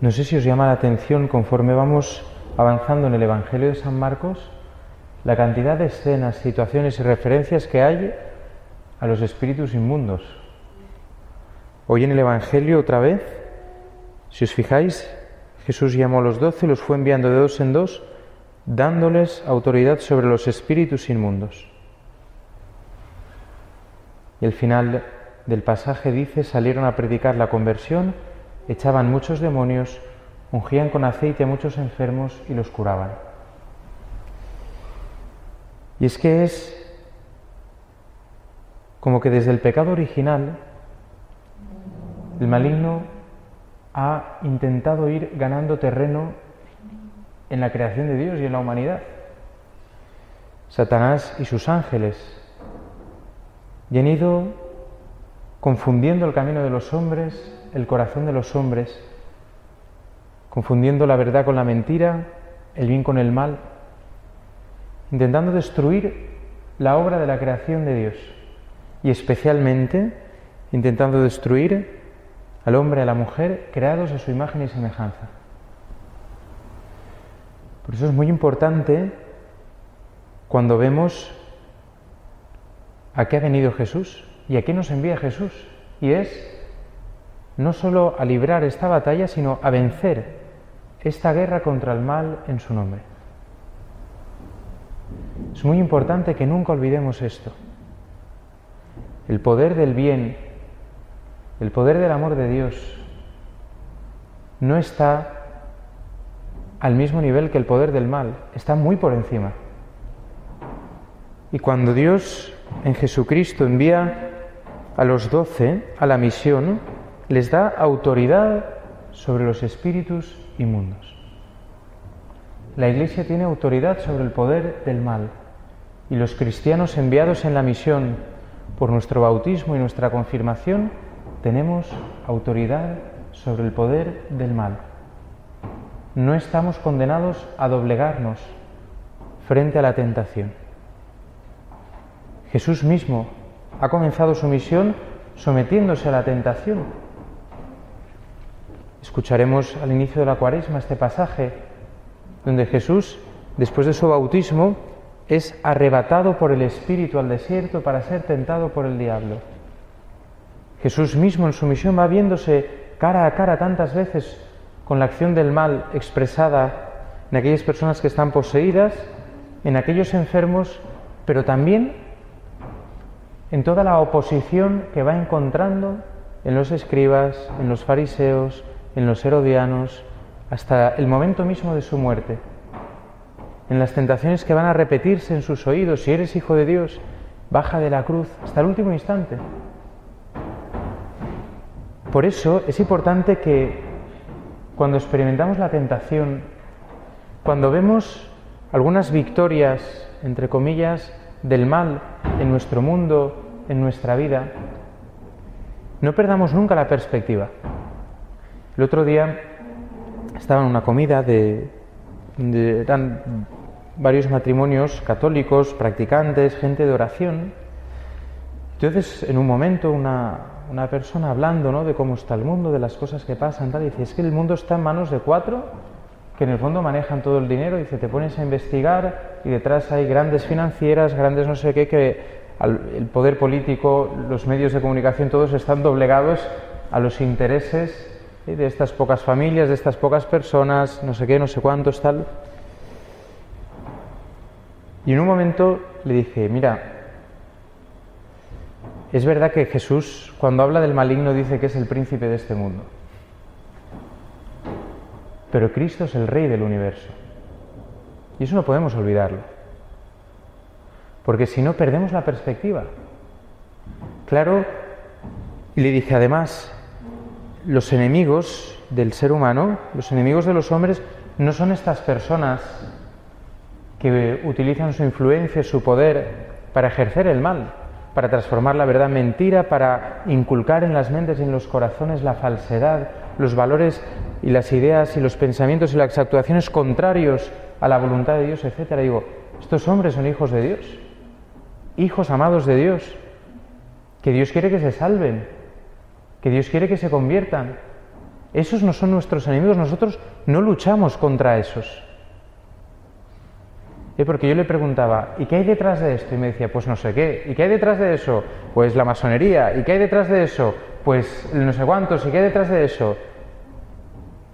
No sé si os llama la atención conforme vamos avanzando en el Evangelio de San Marcos, la cantidad de escenas, situaciones y referencias que hay a los espíritus inmundos. Hoy en el Evangelio otra vez, si os fijáis, Jesús llamó a los doce, los fue enviando de dos en dos, dándoles autoridad sobre los espíritus inmundos. Y el final del pasaje dice, salieron a predicar la conversión, echaban muchos demonios, ungían con aceite a muchos enfermos y los curaban. Y es que es como que desde el pecado original el maligno ha intentado ir ganando terreno en la creación de Dios y en la humanidad. Satanás y sus ángeles y han ido confundiendo el camino de los hombres, el corazón de los hombres, confundiendo la verdad con la mentira, el bien con el mal, intentando destruir la obra de la creación de Dios y especialmente intentando destruir al hombre y a la mujer creados a su imagen y semejanza. Por eso es muy importante cuando vemos a qué ha venido Jesús y a qué nos envía Jesús. Y es no solo a librar esta batalla, sino a vencer esta guerra contra el mal en su nombre. Es muy importante que nunca olvidemos esto. El poder del bien, el poder del amor de Dios, no está al mismo nivel que el poder del mal, está muy por encima. Y cuando Dios en Jesucristo envía a los doce a la misión, les da autoridad sobre los espíritus inmundos. La Iglesia tiene autoridad sobre el poder del mal y los cristianos enviados en la misión por nuestro bautismo y nuestra confirmación tenemos autoridad sobre el poder del mal. No estamos condenados a doblegarnos frente a la tentación. Jesús mismo ha comenzado su misión sometiéndose a la tentación. Escucharemos al inicio de la cuaresma este pasaje donde Jesús, después de su bautismo, es arrebatado por el Espíritu al desierto para ser tentado por el diablo. Jesús mismo en su misión va viéndose cara a cara tantas veces con la acción del mal expresada en aquellas personas que están poseídas, en aquellos enfermos, pero también en toda la oposición que va encontrando en los escribas, en los fariseos, en los herodianos, hasta el momento mismo de su muerte, en las tentaciones que van a repetirse en sus oídos, si eres hijo de Dios, baja de la cruz hasta el último instante. Por eso es importante que cuando experimentamos la tentación, cuando vemos algunas victorias, entre comillas, del mal en nuestro mundo, en nuestra vida, no perdamos nunca la perspectiva. El otro día estaba en una comida de, eran varios matrimonios católicos, practicantes, gente de oración. Entonces, en un momento, una, una persona hablando ¿no? de cómo está el mundo, de las cosas que pasan, tal, dice, es que el mundo está en manos de cuatro que en el fondo manejan todo el dinero, dice, te pones a investigar y detrás hay grandes financieras, grandes no sé qué, que el poder político, los medios de comunicación, todos están doblegados a los intereses de estas pocas familias, de estas pocas personas, no sé qué, no sé cuántos, tal. Y en un momento le dije, mira, es verdad que Jesús, cuando habla del maligno, dice que es el príncipe de este mundo. Pero Cristo es el rey del universo. Y eso no podemos olvidarlo. Porque si no, perdemos la perspectiva. Claro, y le dije además, los enemigos del ser humano, los enemigos de los hombres, no son estas personas que utilizan su influencia, su poder para ejercer el mal, para transformar la verdad en mentira, para inculcar en las mentes y en los corazones la falsedad, los valores y las ideas y los pensamientos y las actuaciones contrarios a la voluntad de Dios, etcétera. Digo, estos hombres son hijos de Dios, hijos amados de Dios, que Dios quiere que se salven, que Dios quiere que se conviertan, Esos no son nuestros enemigos, nosotros no luchamos contra esos. ¿Eh? Porque yo le preguntaba, ¿y qué hay detrás de esto? Y me decía, pues no sé qué. ¿Y qué hay detrás de eso? Pues la masonería. ¿Y qué hay detrás de eso? Pues no sé cuántos. ¿Y qué hay detrás de eso?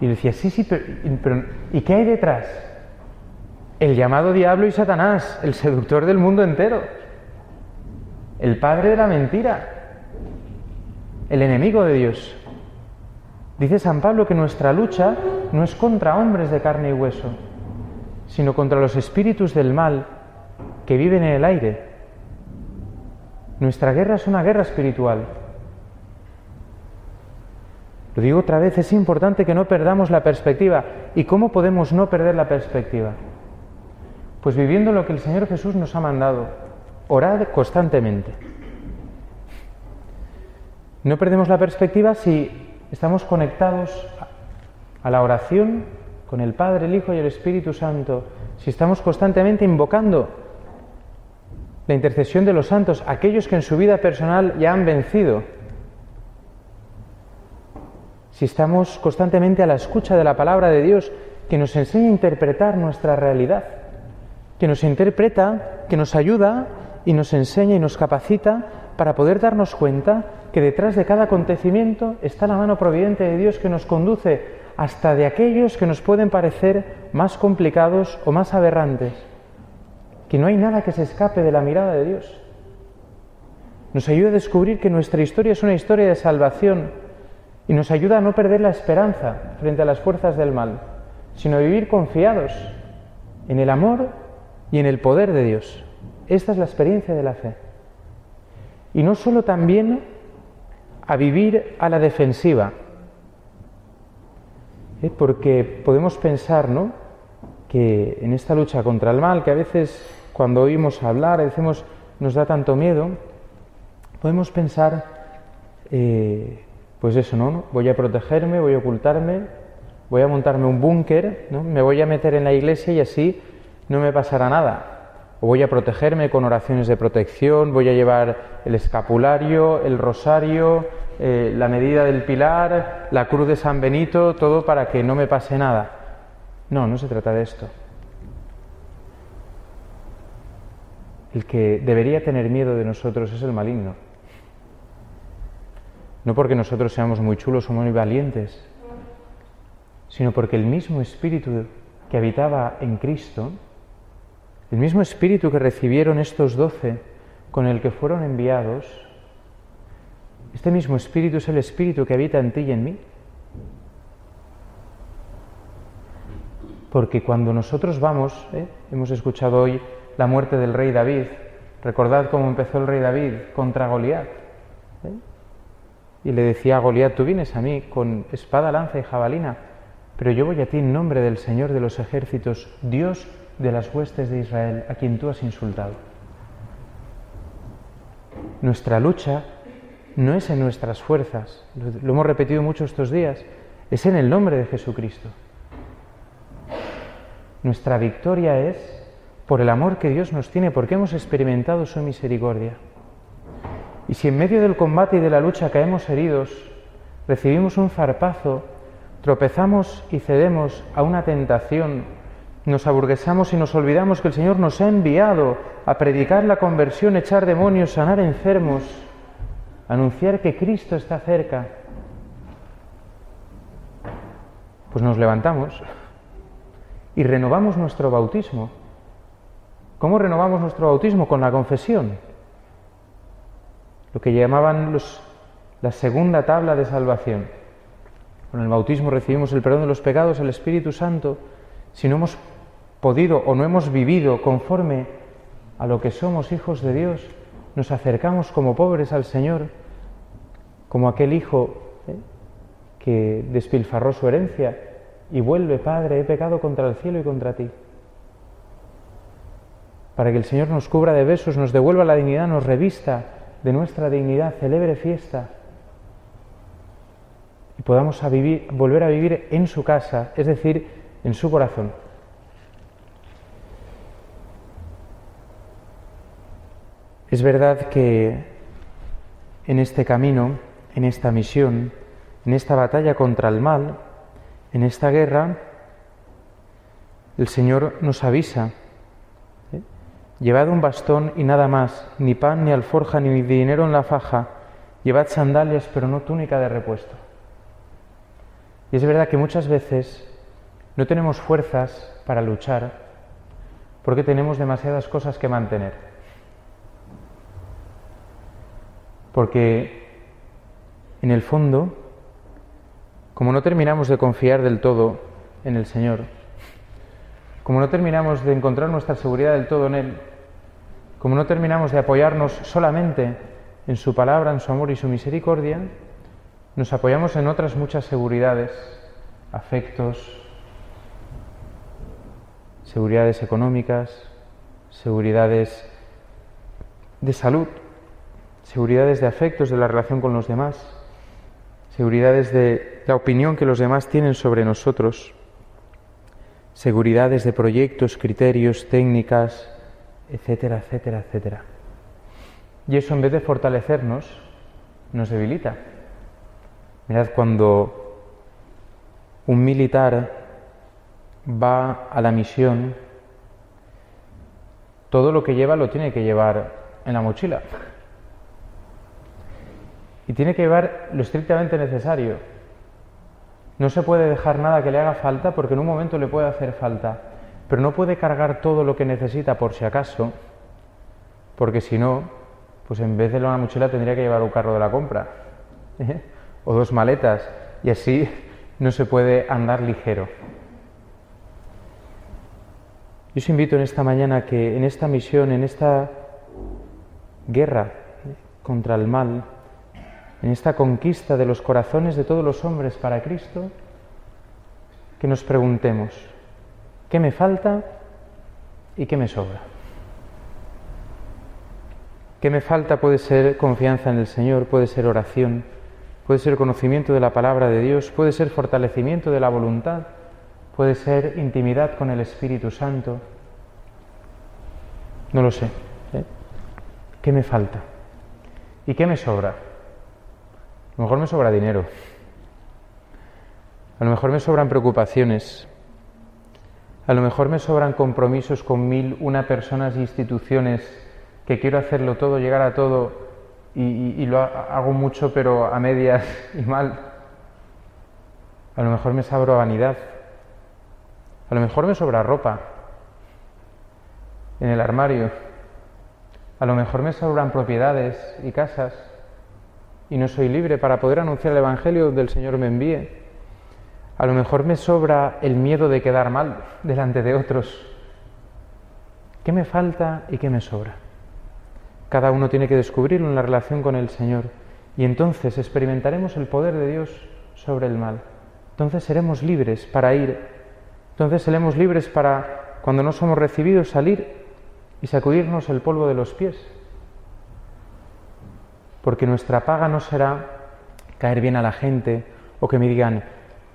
Y le decía, sí, sí, pero, ¿y qué hay detrás? El llamado diablo y Satanás, el seductor del mundo entero, el padre de la mentira, el enemigo de Dios. Dice San Pablo que nuestra lucha no es contra hombres de carne y hueso, sino contra los espíritus del mal que viven en el aire. Nuestra guerra es una guerra espiritual. Lo digo otra vez, es importante que no perdamos la perspectiva. ¿Y cómo podemos no perder la perspectiva? Pues viviendo lo que el Señor Jesús nos ha mandado, orar constantemente. No perdemos la perspectiva si estamos conectados a la oración con el Padre, el Hijo y el Espíritu Santo, si estamos constantemente invocando la intercesión de los santos, aquellos que en su vida personal ya han vencido, si estamos constantemente a la escucha de la palabra de Dios, que nos enseña a interpretar nuestra realidad, que nos interpreta, que nos ayuda y nos enseña y nos capacita para poder darnos cuenta que detrás de cada acontecimiento está la mano providente de Dios que nos conduce hasta de aquellos que nos pueden parecer más complicados o más aberrantes, que no hay nada que se escape de la mirada de Dios. Nos ayuda a descubrir que nuestra historia es una historia de salvación y nos ayuda a no perder la esperanza frente a las fuerzas del mal, sino a vivir confiados en el amor y en el poder de Dios. Esta es la experiencia de la fe. Y no solo también a vivir a la defensiva, ¿eh? porque podemos pensar ¿no? que en esta lucha contra el mal, que a veces cuando oímos hablar, decimos, nos da tanto miedo, podemos pensar, eh, pues eso, ¿no? Voy a protegerme, voy a ocultarme, voy a montarme un búnker, ¿no? me voy a meter en la iglesia y así no me pasará nada. O voy a protegerme con oraciones de protección, voy a llevar el escapulario, el rosario, eh, la medida del pilar, la cruz de San Benito, todo para que no me pase nada. No, no se trata de esto. El que debería tener miedo de nosotros es el maligno. No porque nosotros seamos muy chulos o muy valientes, sino porque el mismo espíritu que habitaba en Cristo, el mismo espíritu que recibieron estos doce, con el que fueron enviados, este mismo espíritu es el espíritu que habita en ti y en mí. Porque cuando nosotros vamos, ¿eh? hemos escuchado hoy la muerte del rey David, recordad cómo empezó el rey David contra Goliat. ¿eh? Y le decía a Goliat, tú vienes a mí con espada, lanza y jabalina, pero yo voy a ti en nombre del Señor de los ejércitos, Dios de las huestes de Israel, a quien tú has insultado. Nuestra lucha no es en nuestras fuerzas, lo, hemos repetido mucho estos días, es en el nombre de Jesucristo. Nuestra victoria es por el amor que Dios nos tiene, porque hemos experimentado su misericordia. Y si en medio del combate y de la lucha caemos heridos, recibimos un zarpazo, tropezamos y cedemos a una tentación, nos aburguesamos y nos olvidamos que el Señor nos ha enviado a predicar la conversión, echar demonios, sanar enfermos, anunciar que Cristo está cerca, pues nos levantamos y renovamos nuestro bautismo. ¿Cómo renovamos nuestro bautismo? Con la confesión. Lo que llamaban los, la segunda tabla de salvación. Con el bautismo recibimos el perdón de los pecados, el Espíritu Santo. Si no hemos podido o no hemos vivido conforme a lo que somos hijos de Dios, nos acercamos como pobres al Señor, como aquel hijo ¿eh? que despilfarró su herencia y vuelve, Padre, he pecado contra el cielo y contra ti. Para que el Señor nos cubra de besos, nos devuelva la dignidad, nos revista de nuestra dignidad, celebre fiesta y podamos volver a vivir en su casa, es decir, en su corazón. Es verdad que en este camino, en esta misión, en esta batalla contra el mal, en esta guerra, el Señor nos avisa. ¿eh? Llevad un bastón y nada más, ni pan, ni alforja, ni dinero en la faja. Llevad sandalias, pero no túnica de repuesto. Y es verdad que muchas veces no tenemos fuerzas para luchar porque tenemos demasiadas cosas que mantener. Porque en el fondo, como no terminamos de confiar del todo en el Señor, como no terminamos de encontrar nuestra seguridad del todo en Él, como no terminamos de apoyarnos solamente en su palabra, en su amor y su misericordia, nos apoyamos en otras muchas seguridades, afectos, seguridades económicas, seguridades de salud, seguridades de afectos, de la relación con los demás, seguridades de la opinión que los demás tienen sobre nosotros, seguridades de proyectos, criterios, técnicas, etcétera, etcétera, etcétera. Y eso en vez de fortalecernos, nos debilita. Mirad, cuando un militar va a la misión, todo lo que lleva lo tiene que llevar en la mochila. Y tiene que llevar lo estrictamente necesario. No se puede dejar nada que le haga falta porque en un momento le puede hacer falta, pero no puede cargar todo lo que necesita por si acaso, porque si no, pues en vez de una mochila tendría que llevar un carro de la compra ¿eh? o dos maletas y así no se puede andar ligero. Yo os invito en esta mañana que en esta misión, en esta guerra contra el mal, en esta conquista de los corazones de todos los hombres para Cristo, que nos preguntemos, ¿qué me falta y qué me sobra? ¿Qué me falta puede ser confianza en el Señor, puede ser oración, puede ser conocimiento de la palabra de Dios, puede ser fortalecimiento de la voluntad, puede ser intimidad con el Espíritu Santo. No lo sé. ¿eh? ¿Qué me falta? ¿Y qué me sobra? A lo mejor me sobra dinero. A lo mejor me sobran preocupaciones. A lo mejor me sobran compromisos con mil, una personas e instituciones que quiero hacerlo todo, llegar a todo y, y lo hago mucho pero a medias y mal. A lo mejor me sobra vanidad. A lo mejor me sobra ropa en el armario. A lo mejor me sobran propiedades y casas y no soy libre para poder anunciar el Evangelio donde el Señor me envíe. A lo mejor me sobra el miedo de quedar mal delante de otros. ¿Qué me falta y qué me sobra? Cada uno tiene que descubrirlo en la relación con el Señor y entonces experimentaremos el poder de Dios sobre el mal. Entonces seremos libres para ir entonces seremos libres para, cuando no somos recibidos, salir y sacudirnos el polvo de los pies. Porque nuestra paga no será caer bien a la gente o que me digan,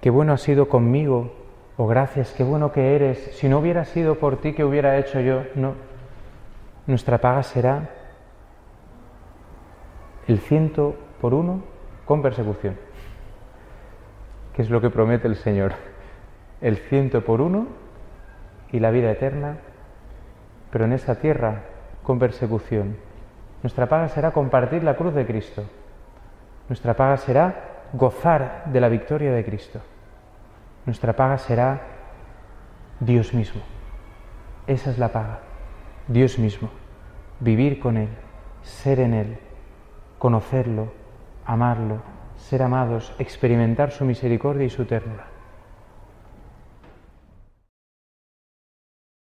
qué bueno has sido conmigo, o gracias, qué bueno que eres, si no hubiera sido por ti, ¿qué hubiera hecho yo? No. Nuestra paga será el ciento por uno con persecución, que es lo que promete el Señor el ciento por uno y la vida eterna, pero en esta tierra con persecución. Nuestra paga será compartir la cruz de Cristo. Nuestra paga será gozar de la victoria de Cristo. Nuestra paga será Dios mismo. Esa es la paga. Dios mismo. Vivir con Él, ser en Él, conocerlo, amarlo, ser amados, experimentar su misericordia y su ternura.